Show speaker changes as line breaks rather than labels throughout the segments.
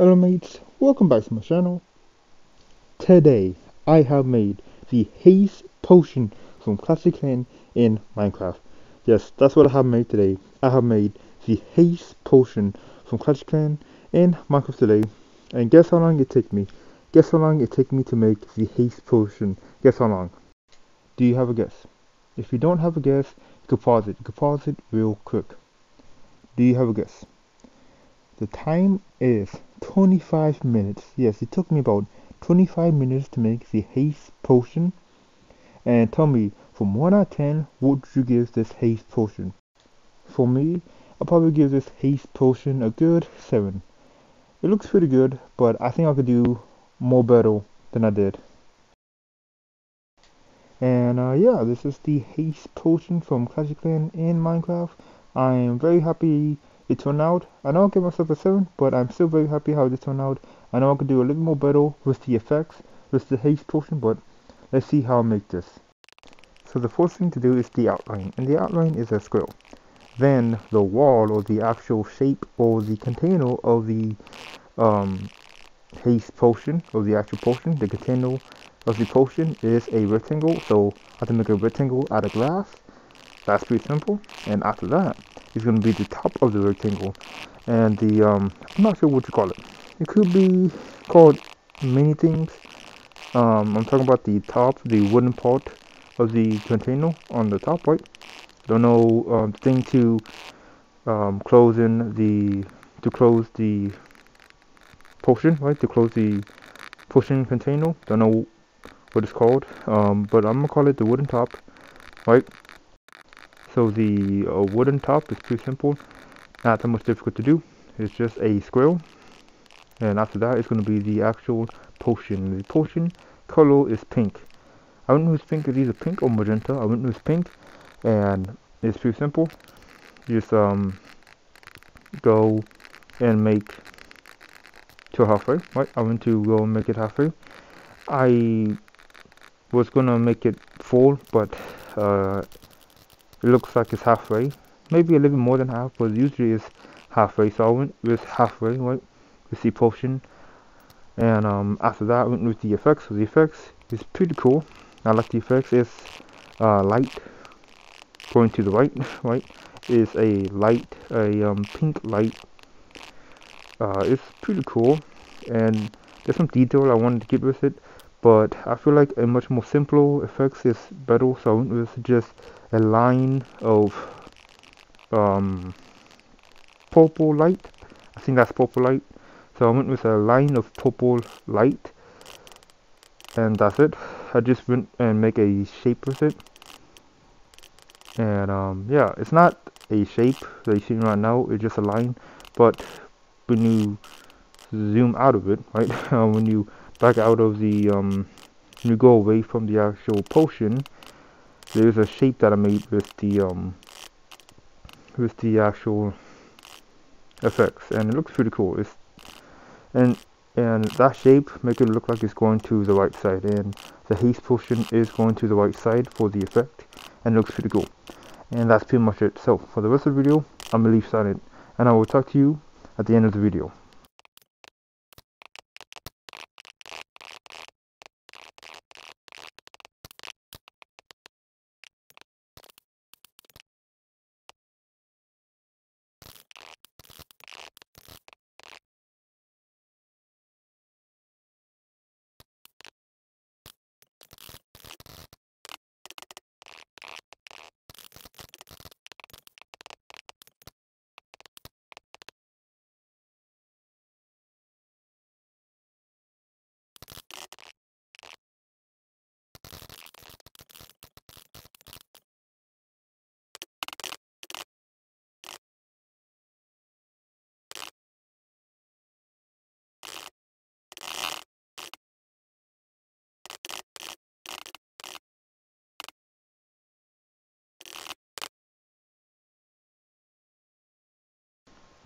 Hello mates, welcome back to my channel. Today, I have made the Haste Potion from Clash of Clan in Minecraft. Yes, that's what I have made today. I have made the Haste Potion from Clash of Clan in Minecraft today. And guess how long it took me? Guess how long it took me to make the Haste Potion? Guess how long? Do you have a guess? If you don't have a guess, you can pause it. You can pause it real quick. Do you have a guess? The time is 25 minutes. Yes, it took me about 25 minutes to make the haste potion. And tell me, from 1 out of 10, what would you give this haste potion? For me, I'll probably give this haste potion a good 7. It looks pretty good, but I think I could do more better than I did. And uh, yeah, this is the haste potion from Clash of Clan in Minecraft. I am very happy it turned out. I know I gave myself a 7, but I'm still very happy how it turned out. I know I could do a little more better with the effects, with the haste potion, but let's see how I make this. So the first thing to do is the outline, and the outline is a square. Then the wall, or the actual shape, or the container of the um, haste potion, or the actual potion, the container of the potion is a rectangle, so I have to make a rectangle out of glass. That's pretty simple. And after that, is going to be the top of the rectangle. And the um I'm not sure what to call it. It could be called many things. Um I'm talking about the top the wooden part of the container on the top right? Don't know um thing to um close in the to close the potion right? To close the potion container. Don't know what it's called. Um but I'm gonna call it the wooden top right so the uh, wooden top is pretty simple, not that much difficult to do. It's just a square, and after that it's going to be the actual potion. The potion color is pink. I don't know if pink, is either pink or magenta. I don't know it's pink, and it's pretty simple. Just um go and make to halfway. Right, I want to go and make it halfway. I was gonna make it full, but uh, it looks like it's halfway. Maybe a little bit more than half but usually it's halfway. So I went with halfway right with the potion. And um, after that I went with the effects. So the effects is pretty cool. I like the effects. It's uh, light. Going to the right right is a light a um, pink light. Uh, it's pretty cool. And there's some detail I wanted to get with it but I feel like a much more simple effects is better so I with just a line of um, purple light. I think that's purple light. So I went with a line of purple light and that's it. I just went and make a shape with it. And um, yeah it's not a shape that you see right now it's just a line. But when you zoom out of it right when you back out of the um, when you go away from the actual potion there's a shape that I made with the um with the actual effects and it looks pretty cool. It's and and that shape make it look like it's going to the right side and the haste potion is going to the right side for the effect and looks pretty cool. And that's pretty much it. So for the rest of the video I'm gonna leave silent and I will talk to you at the end of the video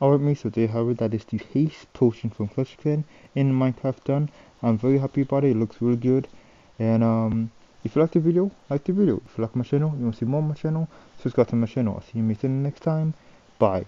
Alright me, so there it, that is the haste potion from Clash Clan in Minecraft done. I'm very happy about it, it looks really good. And um, if you like the video, like the video. If you like my channel, you want to see more of my channel, subscribe to my channel. I'll see you in the next time. Bye.